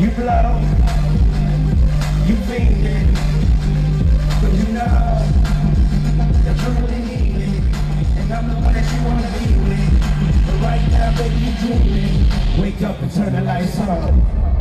You blow, you fiend, but you know that you really need me, and I'm the one that you wanna be with. But right now, baby, you dreaming. Wake up and turn the lights on.